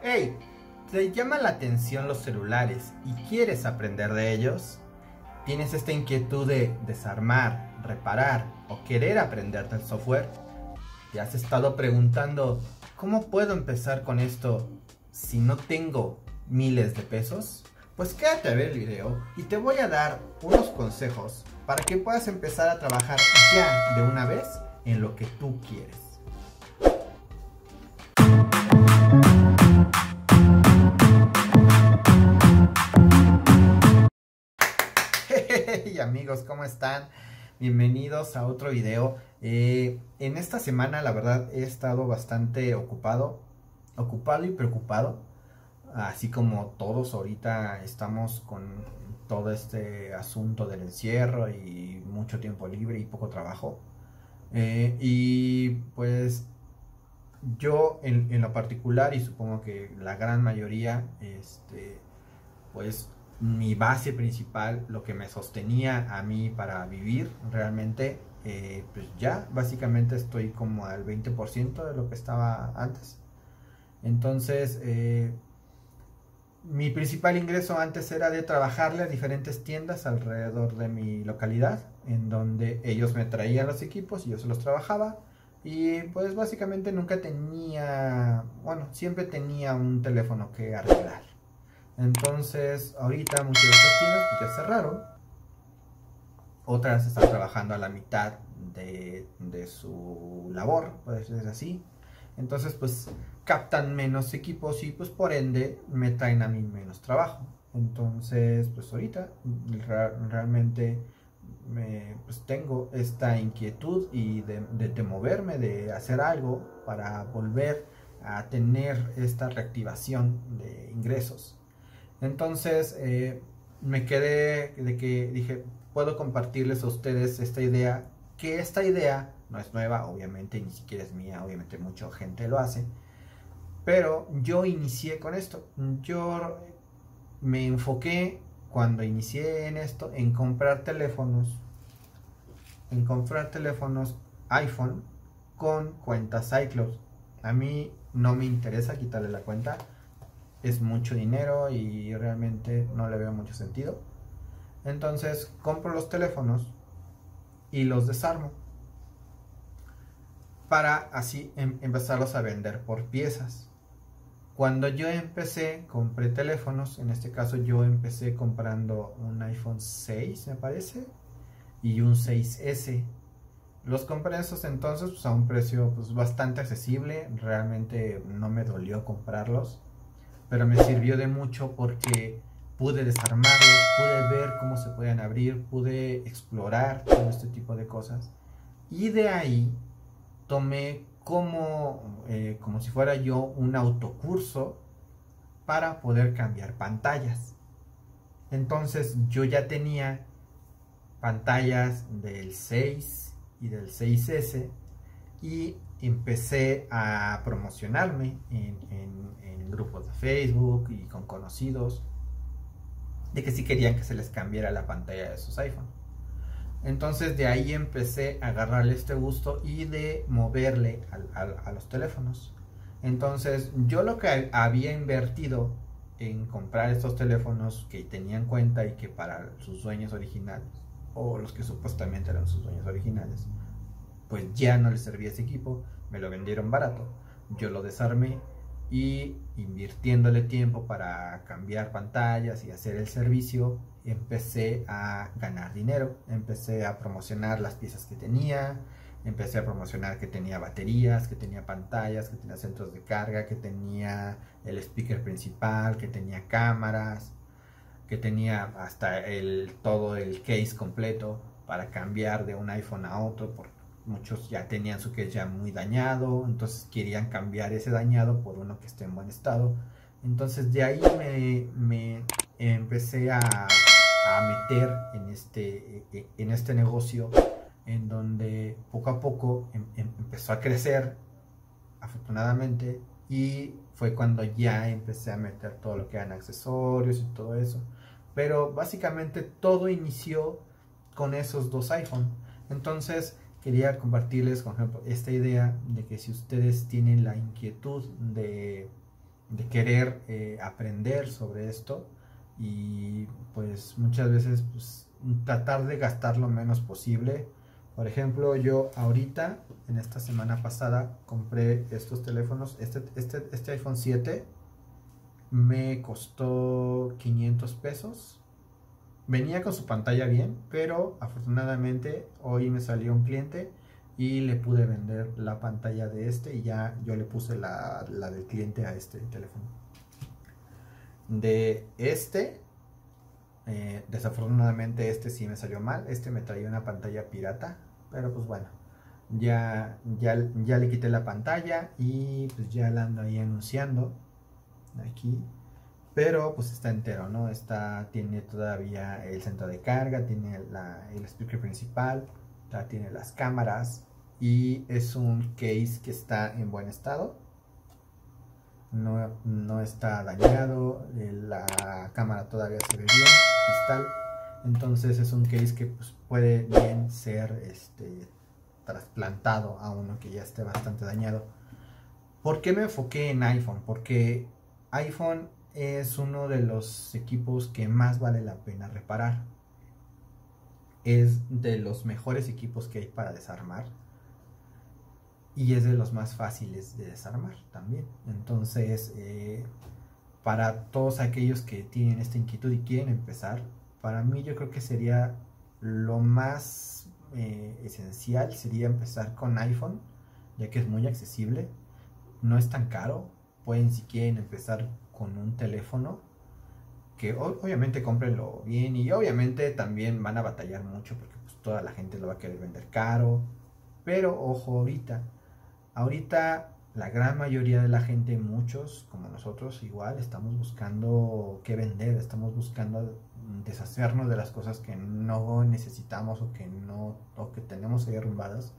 Hey, ¿te llama la atención los celulares y quieres aprender de ellos? ¿Tienes esta inquietud de desarmar, reparar o querer aprender del software? ¿Te has estado preguntando cómo puedo empezar con esto si no tengo miles de pesos? Pues quédate a ver el video y te voy a dar unos consejos para que puedas empezar a trabajar ya de una vez en lo que tú quieres. Amigos, ¿cómo están? Bienvenidos a otro video. Eh, en esta semana la verdad he estado bastante ocupado, ocupado y preocupado. Así como todos ahorita estamos con todo este asunto del encierro y mucho tiempo libre y poco trabajo. Eh, y pues yo en, en, lo particular y supongo que la gran mayoría, este, pues mi base principal, lo que me sostenía a mí para vivir realmente, eh, pues ya básicamente estoy como al 20% de lo que estaba antes. Entonces, eh, mi principal ingreso antes era de trabajarle a diferentes tiendas alrededor de mi localidad, en donde ellos me traían los equipos y yo se los trabajaba. Y pues básicamente nunca tenía, bueno, siempre tenía un teléfono que arreglar. Entonces, ahorita muchas de estas tiendas ya cerraron. Otras están trabajando a la mitad de, su labor, puede ser así. Entonces, pues captan menos equipos y pues por ende me traen a mí menos trabajo. Entonces, pues ahorita realmente me, pues tengo esta inquietud y de, moverme, de hacer algo para volver a tener esta reactivación de ingresos. Entonces eh, me quedé de que dije, puedo compartirles a ustedes esta idea, que esta idea no es nueva, obviamente, ni siquiera es mía, obviamente mucha gente lo hace, pero yo inicié con esto. Yo me enfoqué cuando inicié en esto en comprar teléfonos, en comprar teléfonos iPhone con cuentas iCloud. A mí no me interesa quitarle la cuenta es mucho dinero y realmente no le veo mucho sentido. Entonces compro los teléfonos y los desarmo para así em empezarlos a vender por piezas. Cuando yo empecé, compré teléfonos, en este caso yo empecé comprando un iPhone 6, me parece, y un 6S. Los compré esos entonces pues, a un precio pues, bastante accesible, realmente no me dolió comprarlos pero me sirvió de mucho porque pude desarmarlos, pude ver cómo se pueden abrir, pude explorar todo este tipo de cosas. Y de ahí tomé como, eh, como si fuera yo un autocurso para poder cambiar pantallas. Entonces yo ya tenía pantallas del 6 y del 6S y empecé a promocionarme en, grupos de Facebook y con conocidos de que si querían que se les cambiara la pantalla de sus iPhone. Entonces de ahí empecé a agarrarle este gusto y de moverle a los teléfonos. Entonces yo lo que había invertido en comprar estos teléfonos que tenían cuenta y que para sus dueños originales, o los que supuestamente eran sus dueños originales, pues ya no les servía ese equipo, me lo vendieron barato, yo lo desarmé y invirtiéndole tiempo para cambiar pantallas y hacer el servicio, empecé a ganar dinero, empecé a promocionar las piezas que tenía, empecé a promocionar que tenía baterías, que tenía pantallas, que tenía centros de carga, que tenía el speaker principal, que tenía cámaras, que tenía hasta el todo el case completo para cambiar de un iPhone a otro porque muchos ya tenían su case ya muy dañado, entonces querían cambiar ese dañado por uno que esté en buen estado. Entonces de ahí me, empecé a, a, meter en este, e, e, en este negocio en donde poco a poco em, em, empezó a crecer, afortunadamente, y fue cuando ya empecé a meter todo lo que eran accesorios y todo eso. Pero básicamente todo inició con esos dos iPhone. Entonces, quería compartirles, por ejemplo, esta idea de que si ustedes tienen la inquietud de, de querer eh, aprender sobre esto y pues muchas veces pues, tratar de gastar lo menos posible. Por ejemplo, yo ahorita, en esta semana pasada, compré estos teléfonos, este, este, este iPhone 7 me costó 500 pesos. Venía con su pantalla bien, pero afortunadamente hoy me salió un cliente y le pude vender la pantalla de este y ya yo le puse la, del cliente a este teléfono. De este, eh, desafortunadamente este sí me salió mal, este me traía una pantalla pirata, pero pues bueno, ya, ya, ya le quité la pantalla y pues ya la ando ahí anunciando aquí pero pues está entero, ¿no? Está, tiene todavía el centro de carga, tiene el speaker principal, tiene las cámaras, y es un case que está en buen estado. No, está dañado, eh, la cámara todavía se ve bien, cristal. Entonces es un case que pues, puede bien ser este, trasplantado a uno que ya esté bastante dañado. ¿Por qué me enfoqué en iPhone? Porque iPhone es uno de los equipos que más vale la pena reparar. Es de los mejores equipos que hay para desarmar y es de los más fáciles de desarmar también. Entonces, eh, para todos aquellos que tienen esta inquietud y quieren empezar, para mí yo creo que sería lo más eh, esencial, sería empezar con iPhone, ya que es muy accesible, no es tan caro, pueden si quieren empezar con un teléfono, que obviamente cómprenlo bien y obviamente también van a batallar mucho porque pues, toda la gente lo va a querer vender caro, pero ojo ahorita, Ahorita la gran mayoría de la gente, muchos como nosotros igual, estamos buscando qué vender, estamos buscando deshacernos de las cosas que no necesitamos o que no o que tenemos ahí arrumbadas.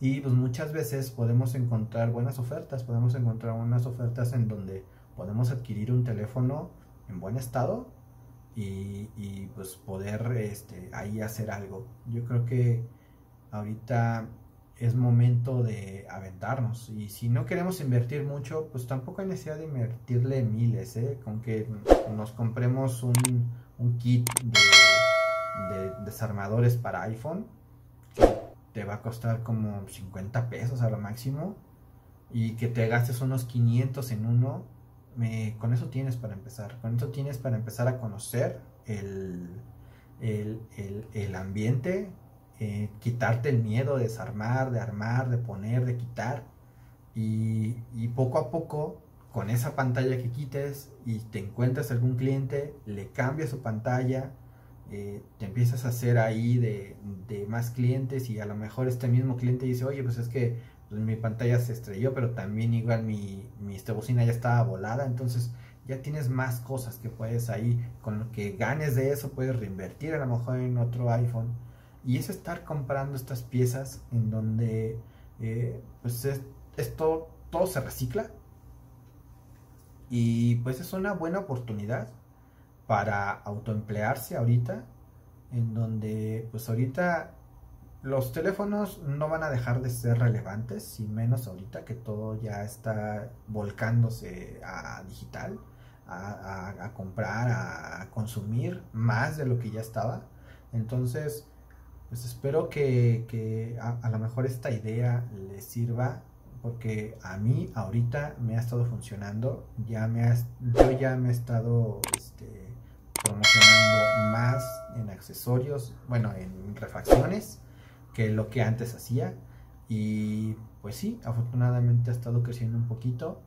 Y pues muchas veces podemos encontrar buenas ofertas, podemos encontrar unas ofertas en donde podemos adquirir un teléfono en buen estado y, pues poder este, ahí hacer algo. Yo creo que ahorita es momento de aventarnos. Y si no queremos invertir mucho, pues tampoco hay necesidad de invertirle miles, ¿eh? Con que nos compremos un, kit de, desarmadores para iPhone, te va a costar como 50 pesos a lo máximo, y que te gastes unos 500 en uno, con eso tienes para empezar. Con eso tienes para empezar a conocer el, el, el ambiente, eh, quitarte el miedo de desarmar, de armar, de poner, de quitar. Y, poco a poco, con esa pantalla que quites y te encuentras algún cliente, le cambias su pantalla, eh, te empiezas a hacer ahí de, más clientes y a lo mejor este mismo cliente dice, oye, pues es que mi pantalla se estrelló, pero también igual mi, mi bocina ya estaba volada, entonces ya tienes más cosas que puedes ahí, con lo que ganes de eso puedes reinvertir a lo mejor en otro iPhone y es estar comprando estas piezas en donde eh, pues esto todo se recicla. Y pues es una buena oportunidad para autoemplearse ahorita, en donde pues ahorita los teléfonos no van a dejar de ser relevantes, y menos ahorita que todo ya está volcándose a digital, a comprar, a consumir más de lo que ya estaba. Entonces, pues espero que, a, lo mejor esta idea les sirva porque a mí ahorita me ha estado funcionando, ya me yo ya me he estado este, promocionando más en accesorios, bueno, en refacciones que lo que antes hacía. Y pues sí, afortunadamente ha estado creciendo un poquito,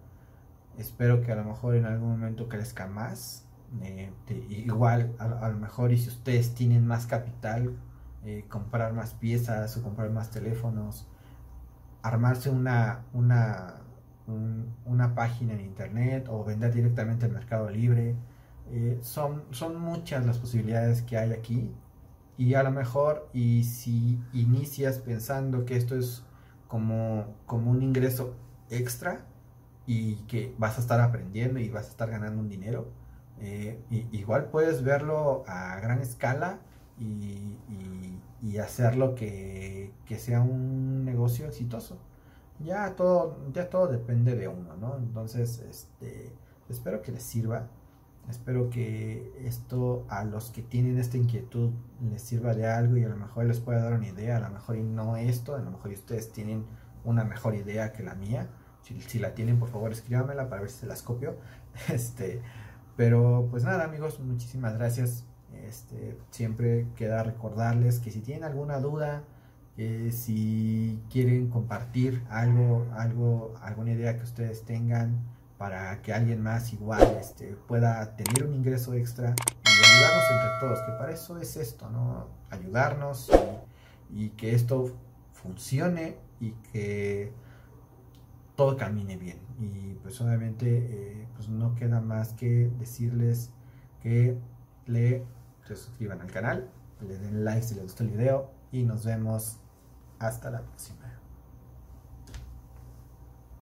espero que a lo mejor en algún momento crezca más, eh, igual a lo mejor y si ustedes tienen más capital, eh, comprar más piezas o comprar más teléfonos, armarse una, una, una página en internet o vender directamente al mercado libre. Eh, son, son muchas las posibilidades que hay aquí y a lo mejor y si inicias pensando que esto es como, como un ingreso extra y que vas a estar aprendiendo y vas a estar ganando un dinero, eh, igual puedes verlo a gran escala y, y, hacerlo que, sea un negocio exitoso. ya todo, ya todo depende de uno, ¿no? Entonces, este, espero que les sirva. Espero que esto a los que tienen esta inquietud les sirva de algo y a lo mejor les pueda dar una idea, a lo mejor y no esto, a lo mejor ustedes tienen una mejor idea que la mía. Si, la tienen, por favor, escríbanmela para ver si se las copio. Este, pero pues nada, amigos, muchísimas gracias. Este, siempre queda recordarles que si tienen alguna duda, si quieren compartir algo, algo, alguna idea que ustedes tengan para que alguien más igual este, pueda tener un ingreso extra y ayudarnos entre todos, que para eso es esto, ¿no? Ayudarnos y, que esto funcione y que todo camine bien. Y pues obviamente eh, pues no queda más que decirles que le se suscriban al canal, le den like si les gustó el video y nos vemos hasta la próxima.